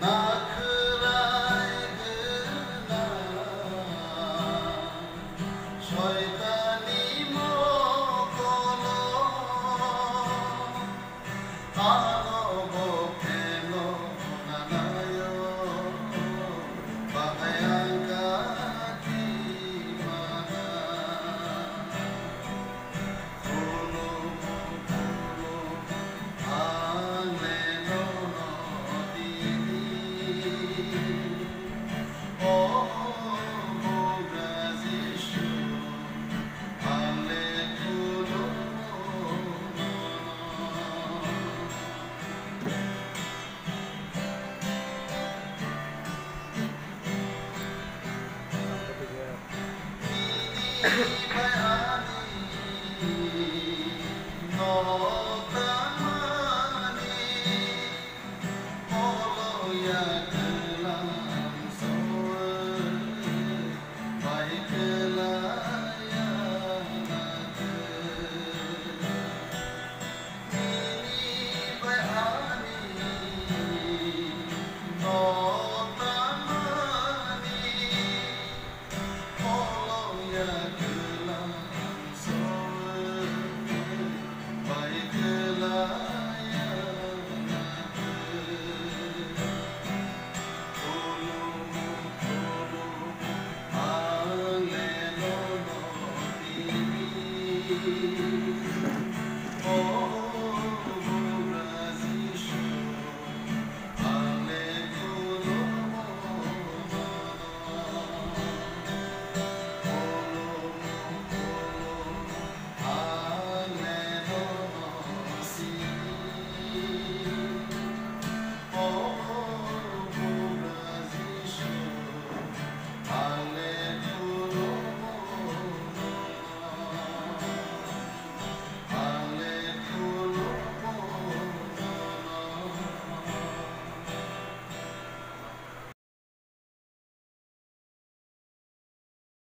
Nakılaydına Soydan Oh, yeah. Yeah.